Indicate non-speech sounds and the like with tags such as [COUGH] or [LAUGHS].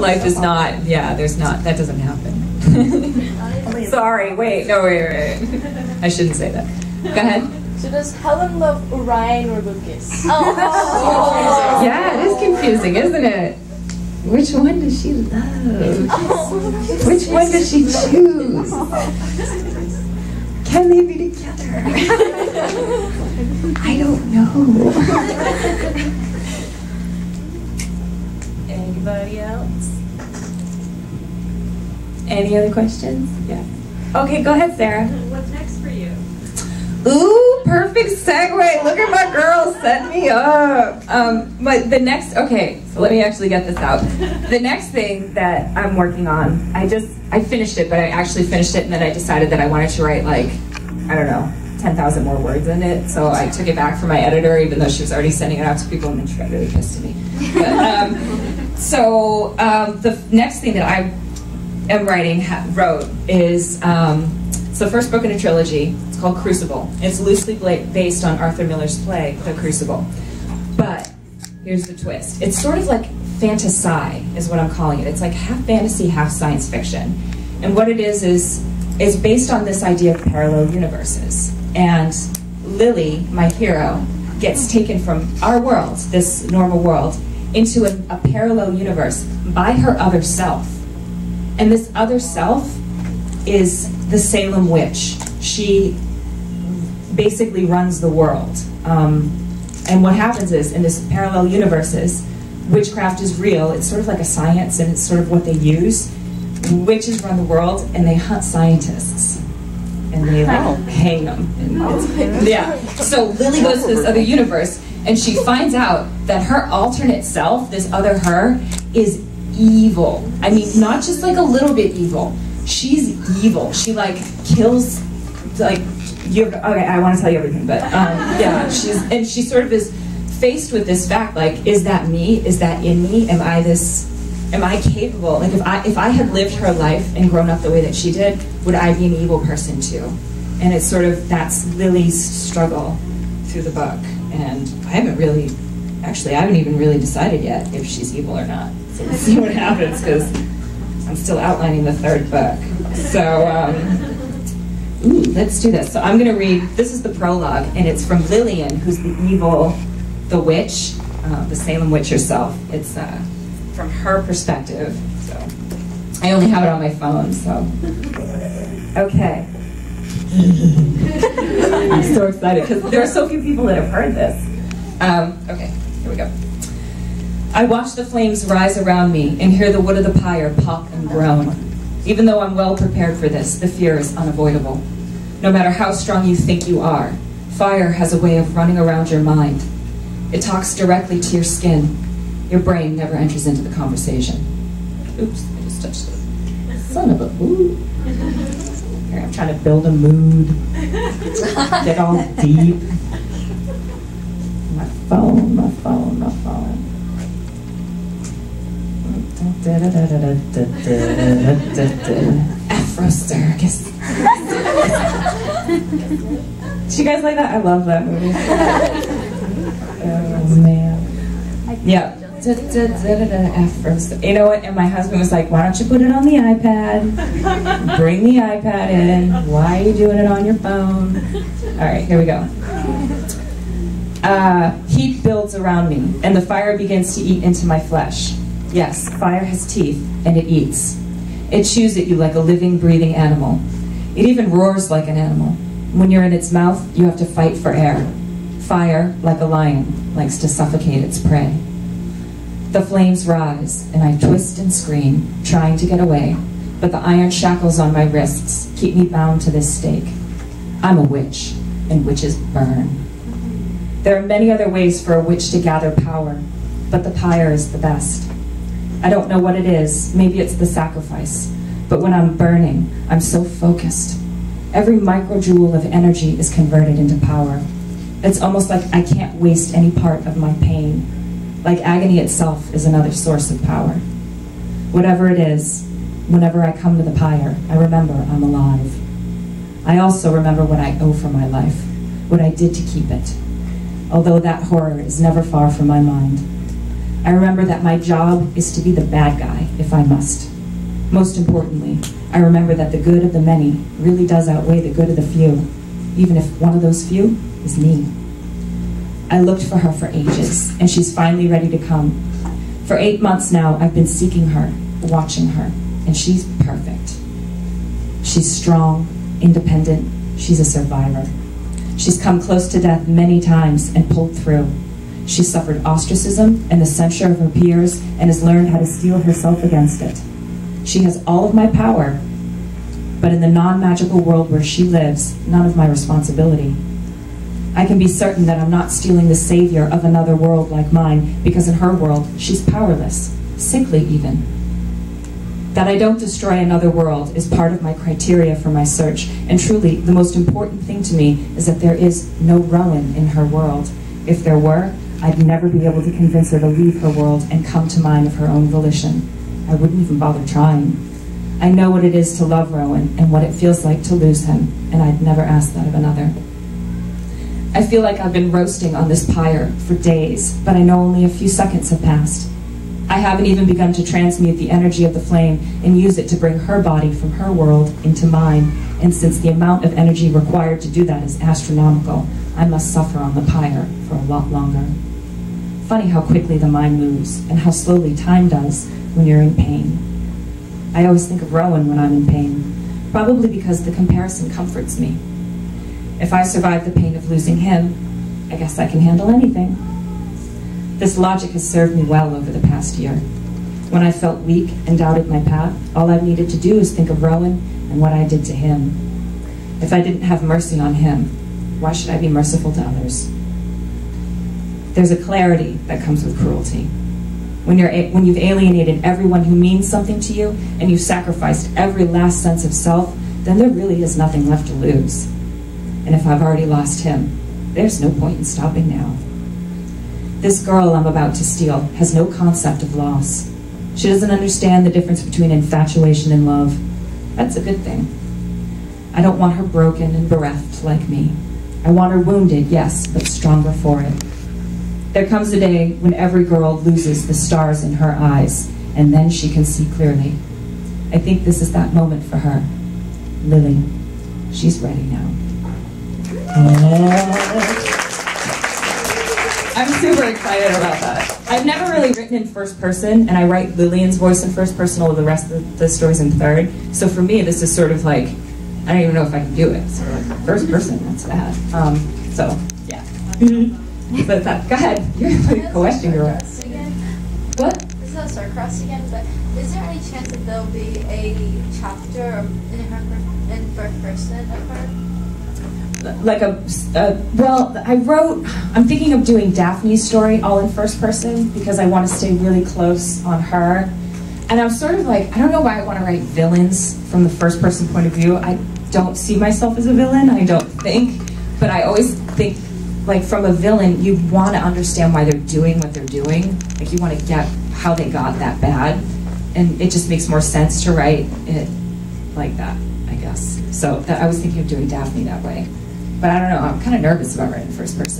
life is not, yeah, there's not, that doesn't happen. [LAUGHS] Sorry, wait, no, wait, wait, wait. I shouldn't say that. Go ahead. So does Helen love Orion or Lucas? [LAUGHS] Oh, oh, oh, oh. Yeah, it is confusing, isn't it? Which one does she love? Which one does she choose? Can they be together? [LAUGHS] I don't know. Anybody else? Any other questions? Yeah. Okay, go ahead, Sarah. What's next for you? Ooh, perfect segue. Look at my girl set me up. Um, but the next, okay, so let me actually get this out. The next thing that I'm working on, I just, I finished it, but I actually finished it and then I decided that I wanted to write like, I don't know, 10,000 more words in it. So I took it back from my editor, even though she was already sending it out to people and then she got really pissed at me. But, um, so um, the next thing that I am writing, wrote, is, um, it's the first book in a trilogy. It's called Crucible. It's loosely based on Arthur Miller's play, The Crucible. But here's the twist. It's sort of like fantasy, is what I'm calling it. It's like half fantasy, half science fiction. And what it is is is based on this idea of parallel universes. And Lily, my hero, gets taken from our world, this normal world, into a, a parallel universe by her other self. And this other self is the Salem witch. She basically runs the world. Um, and what happens is, in this parallel universes, witchcraft is real. It's sort of like a science, and it's sort of what they use. Witches run the world, and they hunt scientists, and they like hang them. It's- yeah. So Lily goes to this other universe, and she finds out that her alternate self, this other her, is evil. I mean, not just like a little bit evil. She's evil. She like kills, like you. Okay, I want to tell you everything, but um, yeah, she's and she sort of is faced with this fact: like, is that me? Is that in me? Am I this? Am I capable? Like, if I if I had lived her life and grown up the way that she did, would I be an evil person too? And it's sort of that's Lily's struggle through the book, and I haven't really, actually, I haven't even really decided yet if she's evil or not. So [LAUGHS] we'll see what happens because I'm still outlining the third book. So, um, ooh, let's do this. So I'm going to read. This is the prologue, and it's from Lillian, who's the evil, the witch, uh, the Salem witch herself. It's uh, from her perspective. So I only have it on my phone. So okay. [LAUGHS] I'm so excited because there are so few people that have heard this. Um, okay, here we go. I watch the flames rise around me and hear the wood of the pyre pop and groan. Even though I'm well prepared for this, the fear is unavoidable. No matter how strong you think you are, fire has a way of running around your mind. It talks directly to your skin. Your brain never enters into the conversation. Oops, I just touched it. Son of a ooh. Here, I'm trying to build a mood. Get all deep. My phone, my phone, my phone. Afro circus. Did you guys like that? I love that movie. Oh man. Yeah. Afro. You know what? And my husband was like, "Why don't you put it on the iPad? Bring the iPad in. Why are you doing it on your phone?" All right, here we go. Uh, heat builds around me, and the fire begins to eat into my flesh. Yes, fire has teeth, and it eats. It chews at you like a living, breathing animal. It even roars like an animal. When you're in its mouth, you have to fight for air. Fire, like a lion, likes to suffocate its prey. The flames rise, and I twist and scream, trying to get away, but the iron shackles on my wrists keep me bound to this stake. I'm a witch, and witches burn. There are many other ways for a witch to gather power, but the pyre is the best. I don't know what it is. Maybe it's the sacrifice. But when I'm burning, I'm so focused. Every microjoule of energy is converted into power. It's almost like I can't waste any part of my pain. Like agony itself is another source of power. Whatever it is, whenever I come to the pyre, I remember I'm alive. I also remember what I owe for my life, what I did to keep it. Although that horror is never far from my mind. I remember that my job is to be the bad guy if I must. Most importantly, I remember that the good of the many really does outweigh the good of the few, even if one of those few is me. I looked for her for ages, and she's finally ready to come. For eight months now, I've been seeking her, watching her, and she's perfect. She's strong, independent, she's a survivor. She's come close to death many times and pulled through. She suffered ostracism and the censure of her peers and has learned how to steel herself against it. She has all of my power, but in the non-magical world where she lives, none of my responsibility. I can be certain that I'm not stealing the savior of another world like mine, because in her world, she's powerless, sickly even. That I don't destroy another world is part of my criteria for my search, and truly, the most important thing to me is that there is no Rowan in her world. If there were, I'd never be able to convince her to leave her world and come to mine of her own volition. I wouldn't even bother trying. I know what it is to love Rowan and what it feels like to lose him, and I'd never ask that of another. I feel like I've been roasting on this pyre for days, but I know only a few seconds have passed. I haven't even begun to transmute the energy of the flame and use it to bring her body from her world into mine, and since the amount of energy required to do that is astronomical, I must suffer on the pyre for a lot longer. Funny how quickly the mind moves, and how slowly time does when you're in pain. I always think of Rowan when I'm in pain, probably because the comparison comforts me. If I survive the pain of losing him, I guess I can handle anything. This logic has served me well over the past year. When I felt weak and doubted my path, all I needed to do was think of Rowan and what I did to him. If I didn't have mercy on him, why should I be merciful to others? There's a clarity that comes with cruelty. When, you're, when you've alienated everyone who means something to you and you've sacrificed every last sense of self, then there really is nothing left to lose. And if I've already lost him, there's no point in stopping now. This girl I'm about to steal has no concept of loss. She doesn't understand the difference between infatuation and love. That's a good thing. I don't want her broken and bereft like me. I want her wounded, yes, but stronger for it. There comes a day when every girl loses the stars in her eyes, and then she can see clearly. I think this is that moment for her. Lily, she's ready now. I'm super excited about that. I've never really written in first person, and I write Lillian's voice in first person, while the rest of the story's in third. So for me, this is sort of like, I don't even know if I can do it. So like first person, that's bad. Um, so, yeah. but that, go ahead. [LAUGHS] You're a question girl. What? This is Starcrossed again, but is there any chance that there'll be a chapter in her in first person of her? Like a, uh, well, I wrote, I'm thinking of doing Daphne's story all in first person because I want to stay really close on her. And I'm sort of like, I don't know why I want to write villains from the first person point of view. I don't see myself as a villain, I don't think. But I always think, like, from a villain, you want to understand why they're doing what they're doing. Like, you want to get how they got that bad. And it just makes more sense to write it like that, I guess. So that, I was thinking of doing Daphne that way. But I don't know, I'm kind of nervous about writing first person.